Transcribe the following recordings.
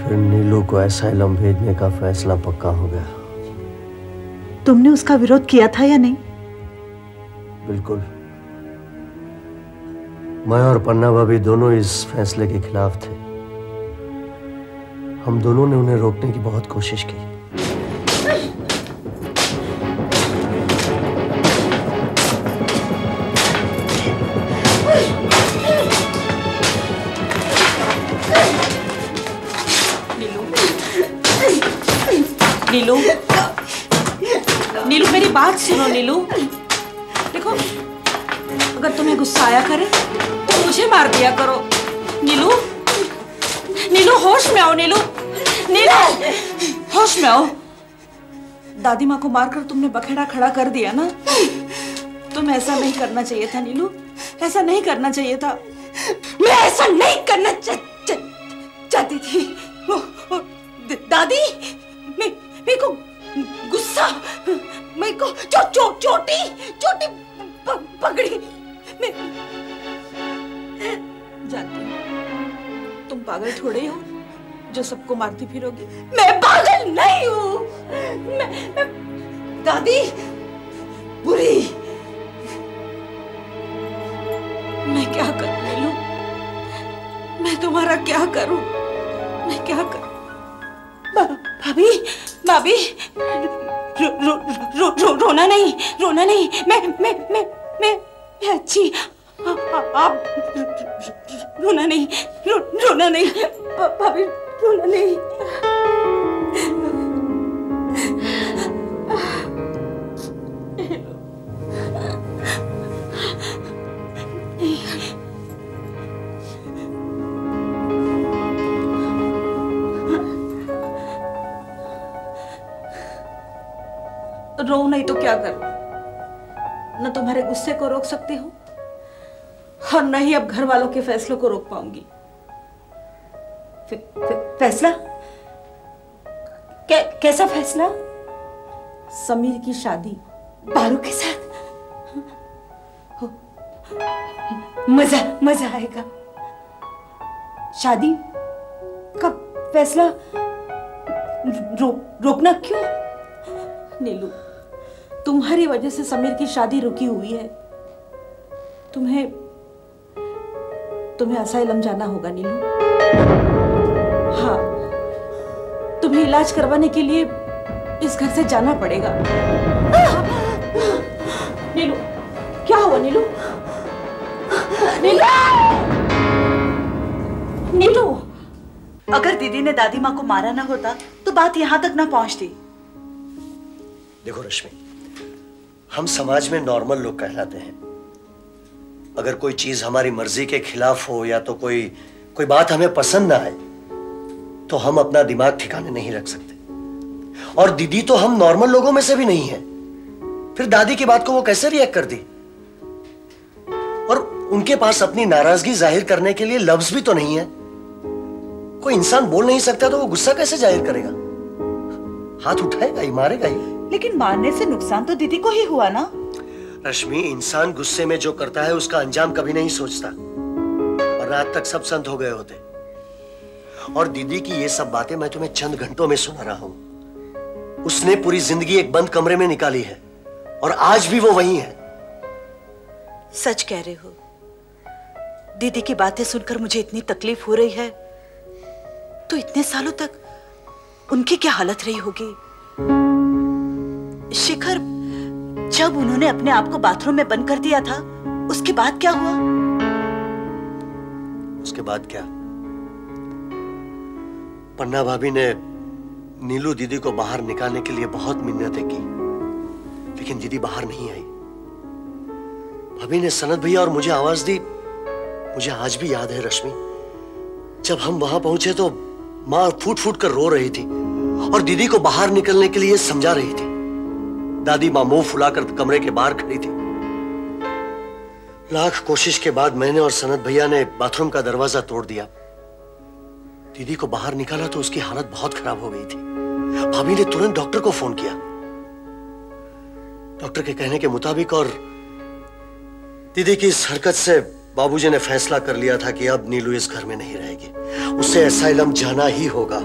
फिर नीलू को एसाइलम भेजने का फैसला पक्का हो गया। तुमने उसका विरोध किया था या नहीं? बिल्कुल। मैं और पन्ना भाभी दोनों इस फैसले के खिलाफ थे। हम दोनों ने उन्हें रोकने की बहुत कोशिश की। सुनो नीलू। देखो, अगर तुम्हें गुस्सा आया करे तो मुझे मार दिया करो। नीलू नीलू, होश में आओ नीलू। नीलू, होश में आओ। दादी माँ को मारकर तुमने बखेड़ा खड़ा कर दिया ना? तुम ऐसा नहीं करना चाहिए था नीलू। ऐसा नहीं करना चाहिए था। मैं ऐसा नहीं करना चाहती थी। दादी मेरे को गुस्सा। मेरे को चो, चो, चोटी चोटी प, पकड़ी। मैं जानती हूँ। तुम पागल थोड़े हो जो सबको मारती फिरोगी। मैं पागल नहीं हूँ। मैं, मैं दादी बुरी। मैं क्या करूँ नीलू मैं तुम्हारा क्या करूँ? मैं क्या करूँ? भाभी भाभी रो, रो, रो, रो, रोना नहीं रोना नहीं। मैं मैं मैं मैं, मैं अच्छी। आ- आप रोना नहीं रो, रोना नहीं। भाभी रोना नहीं। क्या करूँ? न तुम्हारे गुस्से को रोक सकती हूँ और न ही अब घर वालों के फैसलों को रोक पाऊँगी। फैसला? कै, कैसा फैसला? समीर की शादी बारू के साथ। मज़ा मज़ा आएगा। शादी? का फैसला? रो, रोकना क्यों? नीलू तुम्हारी वजह से समीर की शादी रुकी हुई है। तुम्हें तुम्हें असाइलम जाना होगा नीलू। हाँ तुम्हें इलाज करवाने के लिए इस घर से जाना पड़ेगा। नीलू क्या हुआ नीलू? नीलू! नीलू! अगर दीदी ने दादी माँ को मारा ना होता तो बात यहाँ तक ना पहुँचती। देखो रश्मि हम समाज में नॉर्मल लोग कहलाते हैं। अगर कोई चीज़ हमारी मर्ज़ी के खिलाफ हो या तो कोई कोई बात हमें पसंद ना आए तो हम अपना दिमाग ठिकाने नहीं रख सकते। और दीदी तो हम नॉर्मल लोगों में से भी नहीं है। फिर दादी की बात को वो कैसे रिएक्ट कर दी और उनके पास अपनी नाराज़गी ज़ाहिर करने के लिए लफ्ज भी तो नहीं है। कोई इंसान बोल नहीं सकता तो वो गुस्सा कैसे ज़ाहिर करेगा? हाथ उठाएगा ही, मारेगा ही। लेकिन मारने से नुकसान तो दीदी को ही हुआ ना। रश्मि इंसान गुस्से में जो करता है उसका अंजाम कभी नहीं सोचता। और रात तक सब संत हो गए होते। और दीदी की ये सब बातें मैं तुम्हें चंद घंटों में सुना रहा हूँ। उसने पूरी ज़िंदगी एक बंद कमरे में निकाली है। और आज भी वो वही है। सच कह रहे हो। दीदी की बातें सुनकर मुझे इतनी तकलीफ़ हो रही है। तो इतने सालों तक उनकी क्या हालत रही होगी? शिखर, जब उन्होंने अपने आप को बाथरूम में बंद कर दिया था, उसके बाद क्या हुआ? उसके बाद क्या? पन्ना भाभी ने नीलू दीदी को बाहर निकालने के लिए बहुत मिन्नतें की, लेकिन दीदी बाहर नहीं आई। भाभी ने सनत भैया और मुझे आवाज़ दी। मुझे आज भी याद है रश्मि। जब हम वहाँ पहुँचे तो माँ फूट फूट कर रो रही थी और दीदी को बाहर निकलने के लिए समझा रही थी। दादी माँ मुँह फुलाकर कमरे के बाहर खड़ी थी। लाख कोशिश के बाद मैंने और सनत भैया ने बाथरूम का दरवाज़ा तोड़ दिया। दीदी को बाहर निकाला तो उसकी हालत बहुत खराब हो गई थी। भाभी ने तुरंत डॉक्टर को फ़ोन किया। डॉक्टर के कहने के मुताबिक और दीदी की इस हरकत से बाबूजी ने फैसला कर लिया था कि अब नीलू इस घर में नहीं रहेगी। उसे असाइलम जाना ही होगा।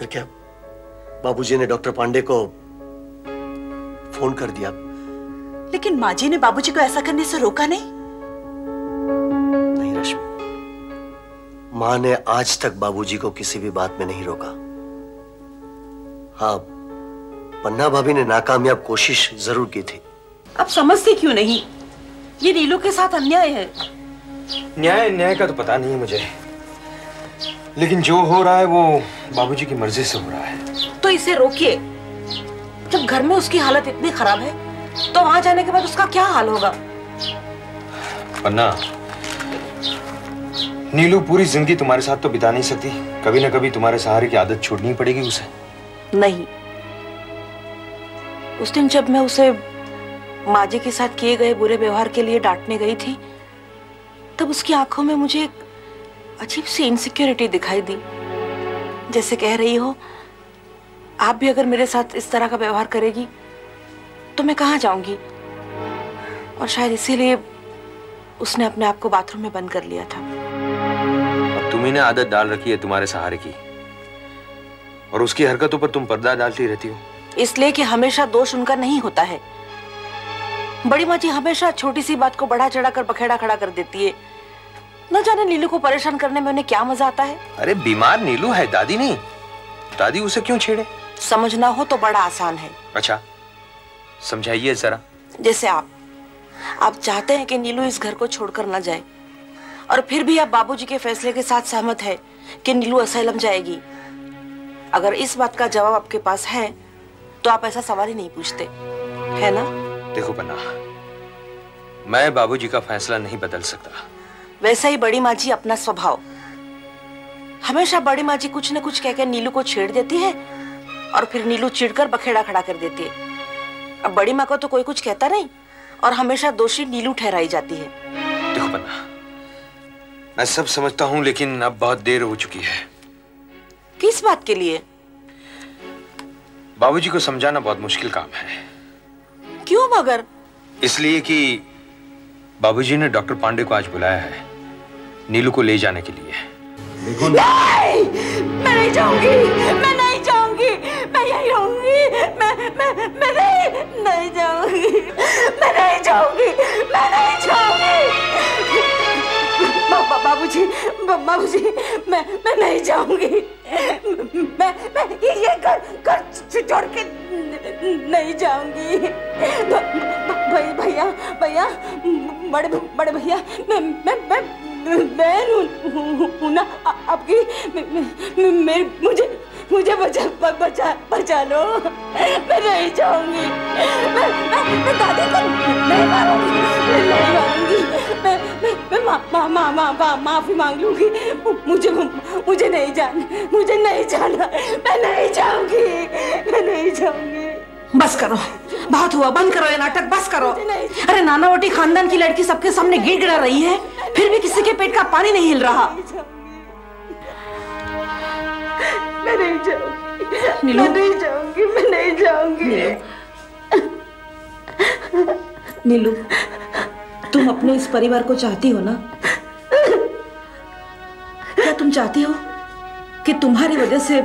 फिर क्या? बाबूजी ने डॉक्टर पांडे को फ़ोन कर दिया। लेकिन माँ जी ने बाबूजी को ऐसा करने से रोका नहीं? नहीं रश्मि माँ ने आज तक बाबूजी को किसी भी बात में नहीं रोका। हाँ पन्ना भाभी ने नाकामयाब कोशिश ज़रूर की थी। अब समझती क्यों नहीं? ये नीलू के साथ अन्याय है। न्याय न्याय का तो पता नहीं है मुझे। लेकिन जो हो रहा है वो बाबूजी की मर्ज़ी से हो रहा है। तो इसे रोकिए। जब घर में उसकी हालत इतनी खराब है तो वहाँ जाने के बाद उसका क्या हाल होगा? पन्ना नीलू पूरी ज़िंदगी तुम्हारे साथ तो बिता नहीं सकती। कभी ना कभी तुम्हारे सहारे की आदत छोड़नी पड़ेगी उसे। नहीं। उस दिन जब मैं उसे माँ जी के साथ किए गए बुरे व्यवहार के लिए डांटने गई थी तब उसकी आँखों में मुझे एक अजीब सी इनसिक्योरिटी दिखाई दी। जैसे कह रही हो आप भी अगर मेरे साथ इस तरह का व्यवहार करेगी तो मैं कहाँ जाऊँगी? और शायद इसीलिए उसने अपने आप को बाथरूम में बंद कर लिया था। अब तुम्ही ने आदत डाल रखी है तुम्हारे सहारे की। और उसकी हरकतों पर तुम पर्दा डालती रहती हो। इसलिए कि हमेशा दोष उनका नहीं होता है। बड़ी माँ जी हमेशा छोटी सी बात को बढ़ा चढ़ा कर बखेड़ा खड़ा कर देती है। न जाने नीलू को परेशान करने में उन्हें क्या मज़ा आता है? अरे बीमार नीलू है दादी नहीं। दादी उसे क्यों छेड़े? समझना हो तो बड़ा आसान है। अच्छा समझाइए जरा। जैसे आप। आप चाहते हैं कि नीलू इस घर को छोड़कर न जाए। और फिर भी आप बाबूजी के फैसले के साथ सहमत है कि नीलू असैलम जाएगी। अगर इस बात का जवाब आपके पास है तो आप ऐसा सवाल ही नहीं पूछते। है ना? देखो पन्ना मैं बाबूजी का फैसला नहीं बदल सकता। वैसा ही बड़ी माँ जी अपना स्वभाव। हमेशा बड़ी माँ जी कुछ न कुछ कहकर नीलू को छेड़ देती है और फिर नीलू चिढ़कर बखेड़ा खड़ा कर देती है। अब बड़ी माँ को तो कोई कुछ कहता नहीं और हमेशा दोषी नीलू ठहराई जाती है। देखो पन्ना मैं सब समझता हूँ लेकिन अब बहुत देर हो चुकी है। किस बात के लिए? बाबूजी को समझाना बहुत मुश्किल काम है। क्यों मगर? इसलिए कि बाबूजी ने डॉक्टर पांडे को आज बुलाया है। नीलू को ले जाने के लिए। नहीं! मैं नहीं जाऊँगी! मैं नहीं जाऊँगी! मैं यहीं रहूँगी! मैं मैं मैं नहीं नहीं जाऊँगी! मैं नहीं जाऊँगी! मैं नहीं जाऊँगी! बा- बा- बाबूजी बाबूजी मैं मैं नहीं जाऊँगी! मैं मैं ये ये घर घर छोड़ के नहीं जाऊँगी! भैया भैया बड़े बड़े भैया मैं मैं मैं हूँ ना आपकी मे- मे- मेरे मुझे मुझे बचा बचा बचा लो। मैं नहीं जाऊँगी मैं मैं मैं दादी को नहीं मारूँगी। मैं नहीं मारूँगी। मैं मैं मैं मा, मा, मा, मा, मा, माफ़ी मांग लूँगी। मुझे मुझे नहीं जाना मुझे नहीं जाना। मैं नहीं जाऊँगी मैं नहीं जाऊँगी बस करो। बहुत हुआ। बंद करो ये नाटक। बस करो। अरे नानावटी खानदान की लड़की सबके सामने गिड़ गिड़ा रही है। फिर भी किसी के पेट का पानी नहीं हिल रहा। मैं नहीं जाऊँगी। नीलू। मैं नहीं जाऊँगी मैं नहीं जाऊँगी। नीलू। तुम अपने इस परिवार को चाहती हो ना? क्या तुम चाहती हो कि तुम्हारी वजह से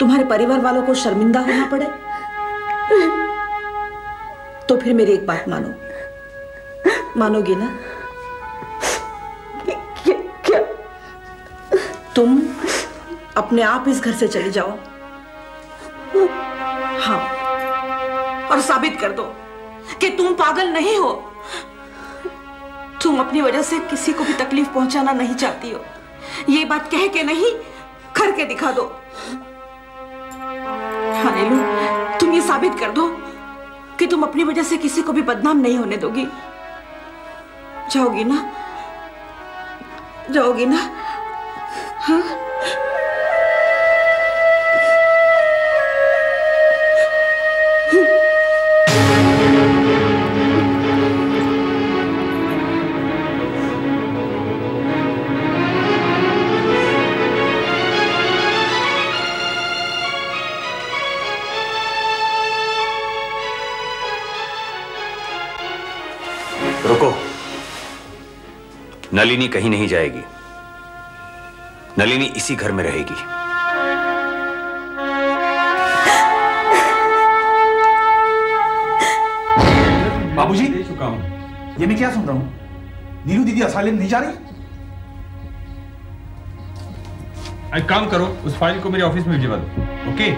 तुम्हारे परिवार वालों को शर्मिंदा होना पड़े? तो फिर मेरी एक बात मानो। मानोगी ना? तुम अपने आप इस घर से चले जाओ। हाँ। और साबित कर दो कि तुम पागल नहीं हो। तुम अपनी वजह से किसी को भी तकलीफ़ पहुंचाना नहीं चाहती हो। ये बात कह के नहीं करके दिखा दो। हाँ नीलू, तुम ये साबित कर दो कि तुम अपनी वजह से किसी को भी बदनाम नहीं होने दोगी। जाओगी ना? जाओगी ना? हाँ? रुको। नलिनी कहीं नहीं जाएगी। नलिनी इसी घर में रहेगी। बाबूजी? चुका हूँ ये मैं क्या सुन रहा हूँ? नीरू दीदी असालिम नहीं जा रही? एक काम करो उस फ़ाइल को मेरे ऑफ़िस में भिजवा दो ओके?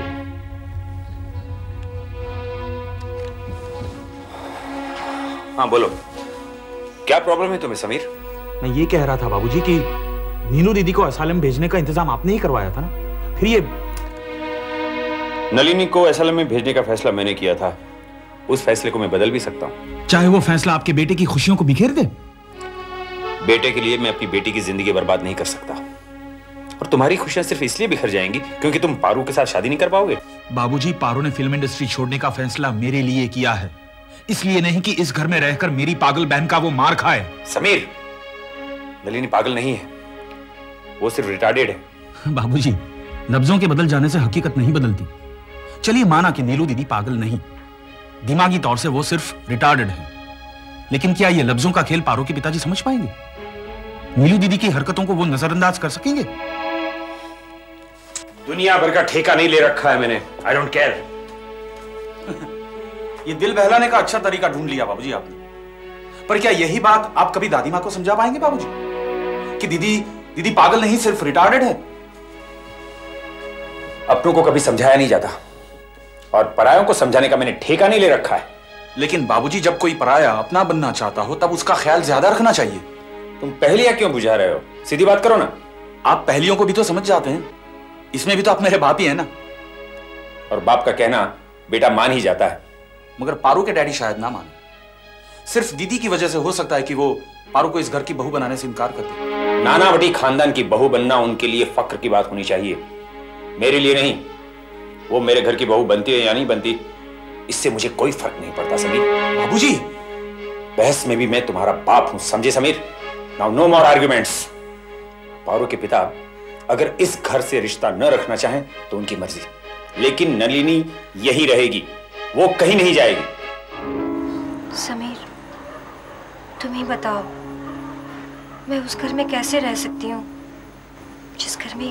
हाँ बोलो। क्या प्रॉब्लम है तुम्हें समीर? मैं ये कह रहा था बाबूजी कि नीलू दीदी को असालिम भेजने का इंतज़ाम आपने ही करवाया था ना? फिर ये नलिनी को एसएलएम में भेजने का फैसला मैंने किया था। उस फैसले को मैं बदल भी सकता हूँ। चाहे वो फैसला आपके बेटे की खुशियों को बिखेर दे। बेटे के लिए मैं अपनी बेटी की ज़िंदगी बर्बाद नहीं कर सकता। और तुम्हारी खुशियाँ सिर्फ़ इसलिए बिखर जाएँगी क्योंकि तुम पारू के साथ शादी नहीं कर पाओगे। बाबूजी पारू ने फ़िल्म इंडस्ट्री छोड़ने का फैसला मेरे लिए किया है। इसलिए नहीं कि इस घर में रहकर मेरी पागल बहन का वो मार खाए। समीर नलिनी पागल नहीं है। वो सिर्फ़ रिटार्डेड है। बाबूजी लफ्जों के बदल जाने से हकीकत नहीं बदलती। चलिए माना कि नीलू दीदी पागल नहीं। दिमागी तौर से वो सिर्फ़ रिटार्डेड है। लेकिन क्या ये लफ्जों का खेल पारो के पिताजी समझ पाएँगे? नीलू दीदी की हरकतों को वो नजरअंदाज कर सकेंगे? दुनिया भर का ठेका नहीं ले रखा है मैंने। आई डोंट केयर ये दिल बहलाने का अच्छा तरीका ढूंढ लिया बाबूजी आपने। पर क्या यही बात आप कभी दादी माँ को समझा पाएँगे बाबूजी? कि दीदी दीदी पागल नहीं सिर्फ़ रिटार्डेड है। अपनों को कभी समझाया नहीं जाता। और परायों को समझाने का मैंने ठेका नहीं ले रखा है। लेकिन बाबूजी जब कोई पराया अपना बनना चाहता हो तब उसका ख्याल ज़्यादा रखना चाहिए। तुम पहलियाँ क्यों बुझा रहे हो? सीधी बात करो ना। आप पहलियों को भी तो समझ जाते हैं। इसमें भी तो आप मेरे बाप ही है ना। और बाप का कहना बेटा मान ही जाता है। मगर पारू के डैडी शायद ना माने। सिर्फ़ दीदी की वजह से हो सकता है कि वो पारू को इस घर की बहू बनाने से इनकार कर दे नानावटी खानदान की बहू बनना उनके लिए फक्र की बात होनी चाहिए। मेरे लिए नहीं वो मेरे घर की बहू बनती है या नहीं बनती इससे मुझे कोई फ़र्क नहीं पड़ता समीर। बाबूजी! बहस में भी मैं तुम्हारा बाप हूँ समझे Sameer? Now no more arguments Paru के पिता अगर इस घर से रिश्ता न रखना चाहें तो उनकी मर्ज़ी। लेकिन नलिनी यही रहेगी वो कहीं नहीं जाएगी। समीर तुम ही बताओ मैं उस घर में कैसे रह सकती हूँ? जिस घर में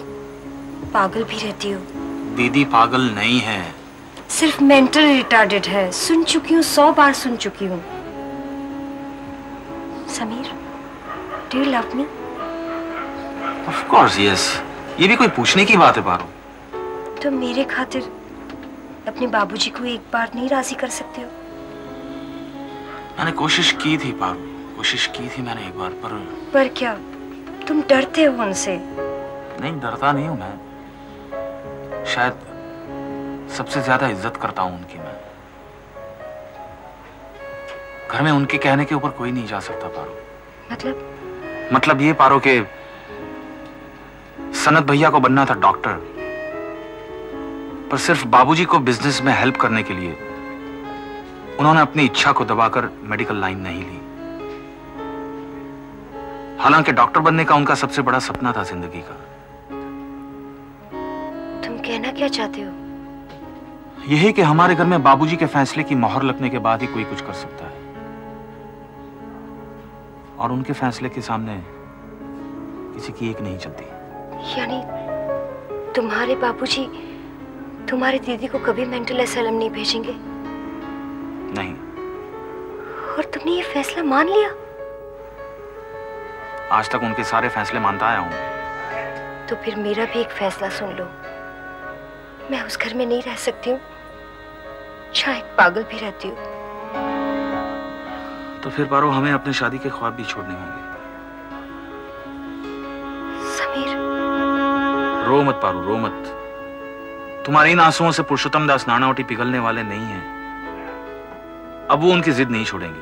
पागल भी रहती हो। दीदी पागल नहीं है। सिर्फ़ मेंटल रिटार्डेड है। सुन चुकी हूँ सौ बार सुन चुकी हूँ। Sameer do you love me of course yes ये भी कोई पूछने की बात है पारू तुम मेरे खातिर अपने बाबूजी को एक बार नहीं राज़ी कर सकते हो? मैंने कोशिश की थी पारू कोशिश की थी मैंने एक बार पर पर क्या तुम डरते हो उनसे? नहीं डरता नहीं हूँ मैं। शायद सबसे ज़्यादा इज़्ज़त करता हूँ उनकी मैं। घर में उनके कहने के ऊपर कोई नहीं जा सकता पारो। मतलब? मतलब ये पारो के सनत भैया को बनना था डॉक्टर पर सिर्फ़ बाबूजी को बिज़नेस में हेल्प करने के लिए उन्होंने अपनी इच्छा को दबाकर मेडिकल लाइन नहीं ली। हालाँकि डॉक्टर बनने का उनका सबसे बड़ा सपना था ज़िंदगी का। तुम कहना क्या चाहते हो? यही कि हमारे घर में बाबूजी के फैसले की मोहर लगने के बाद ही कोई कुछ कर सकता है। और उनके फैसले के सामने किसी की एक नहीं चलती। यानी तुम्हारे बाबूजी तुम्हारी दीदी को कभी मेंटल असलम नहीं भेजेंगे? नहीं। और तुमने ये फैसला मान लिया? आज तक उनके सारे फैसले मानता आया हूँ। तो फिर मेरा भी एक फैसला सुन लो। मैं उस घर में नहीं रह सकती हूँ। शायद पागल भी रहती हूँ। तो फिर पारो हमें अपने शादी के ख्वाब भी छोड़ने होंगे। समीर। रो मत पारो रो मत। तुम्हारे इन आंसुओं से पुरुषोत्तम दास नानावटी पिघलने वाले नहीं हैं। अब वो उनकी जिद नहीं छोड़ेंगे।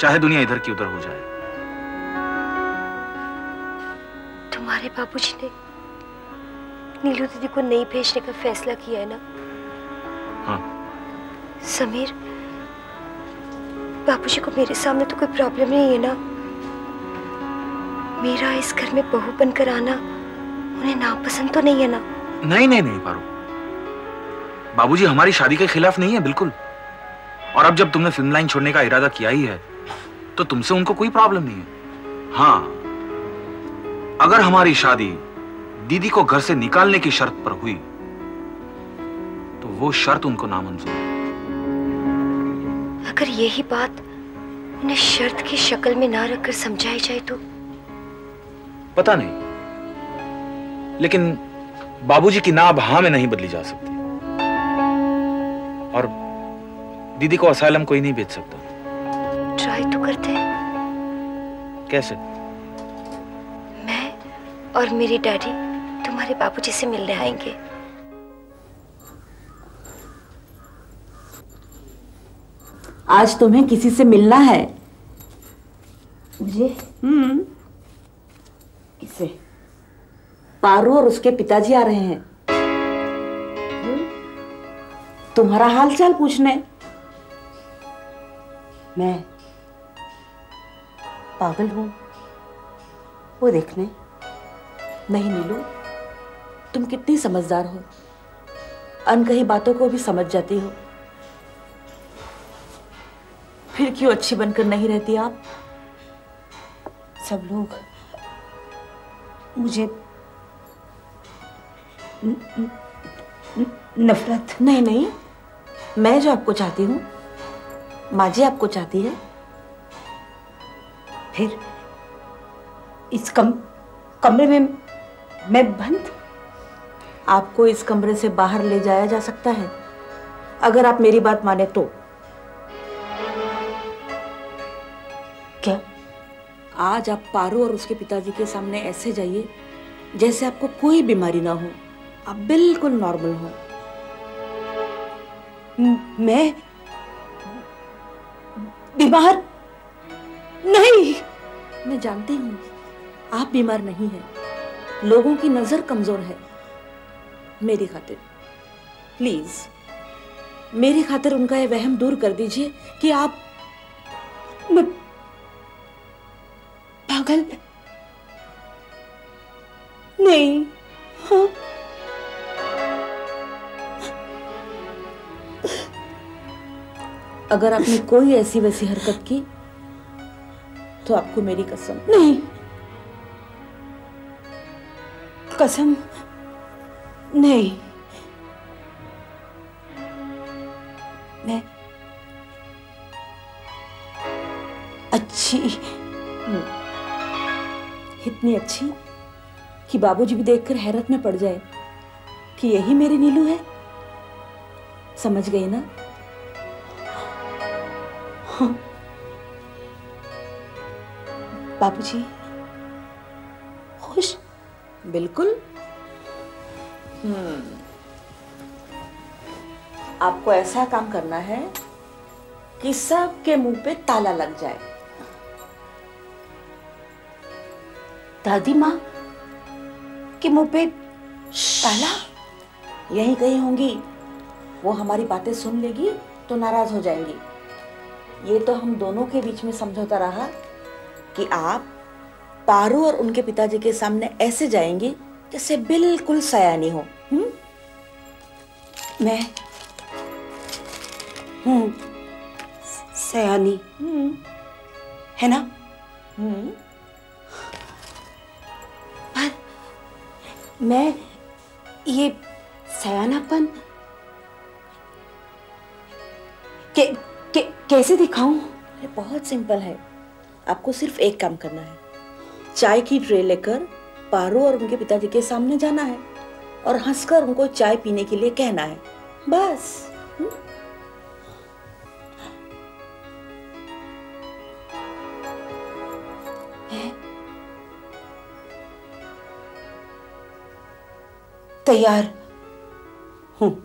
चाहे दुनिया इधर की उधर हो जाए। तुम्हारे बाबूजी ने नीलू दीदी को नहीं भेजने का फैसला किया है ना? हाँ। समीर बाबूजी को मेरे सामने तो कोई प्रॉब्लम नहीं है ना? मेरा इस घर में बहू बनकर आना उन्हें नापसंद तो नहीं है ना? नहीं नहीं नहीं पारो बाबूजी हमारी शादी के खिलाफ नहीं है बिल्कुल। और अब जब तुमने फ़िल्म लाइन छोड़ने का इरादा किया ही है तो तुमसे उनको कोई प्रॉब्लम नहीं है। हाँ अगर हमारी शादी दीदी को घर से निकालने की शर्त पर हुई तो वो शर्त उनको नामंजूर है। अगर यही बात उन्हें शर्त की शक्ल में ना रखकर समझाई जाए तो? पता नहीं। लेकिन बाबूजी की नाब हाँ में नहीं बदली जा सकती। और दीदी को असाइलम कोई नहीं बेच सकता। ट्राई तो करते। कैसे? और मेरी डैडी तुम्हारे बाबूजी से मिलने आएँगे। आज तुम्हें किसी से मिलना है? मुझे? हम्म। किसे? पारू और उसके पिताजी आ रहे हैं। तुम्हारा हाल चाल पूछने। मैं पागल हूँ। वो देखने। नहीं नीलू, तुम कितनी समझदार हो। अनकही बातों को भी समझ जाती हो। फिर क्यों अच्छी बनकर नहीं रहती आप? सब लोग मुझे नफरत। नहीं नहीं, मैं जो आपको चाहती हूँ, माँ जी आपको चाहती है, फिर इस कम, कमरे में मैं बंद। आपको इस कमरे से बाहर ले जाया जा सकता है। अगर आप मेरी बात माने तो। क्या? आज आप पारू और उसके पिताजी के सामने ऐसे जाइए, जैसे आपको कोई बीमारी ना हो। आप बिल्कुल नॉर्मल हो। मैं बीमार नहीं। मैं जानती हूँ, आप बीमार नहीं हैं। लोगों की नज़र कमज़ोर है। मेरी खातिर। प्लीज़ मेरी खातिर उनका यह वहम दूर कर दीजिए कि आप मैं पागल नहीं हाँ। अगर आपने कोई ऐसी वैसी हरकत की तो आपको मेरी कसम। नहीं। कसम। नहीं। मैं अच्छी इतनी अच्छी कि बाबूजी भी देखकर हैरत में पड़ जाए कि यही मेरी नीलू है। समझ गई ना? बाबूजी खुश बिल्कुल। हम्म। आपको ऐसा काम करना है कि सबके मुँह पे ताला लग जाए। दादी माँ के मुँह पे ताला? यही कही होंगी वो हमारी बातें सुन लेगी तो नाराज़ हो जाएँगी। ये तो हम दोनों के बीच में समझौता रहा कि आप पारू और उनके पिताजी के सामने ऐसे जाएँगी जैसे बिल्कुल सयानी हो। हम्म? मैं? हूँ सयानी। है ना? हम्म। पर मैं ये सयानापन के, के, कैसे दिखाऊँ? बहुत सिंपल है। आपको सिर्फ़ एक काम करना है। चाय की ट्रे लेकर पारो और उनके पिताजी के सामने जाना है और हंसकर उनको चाय पीने के लिए कहना है। बस। हम्म? तैयार। हूँ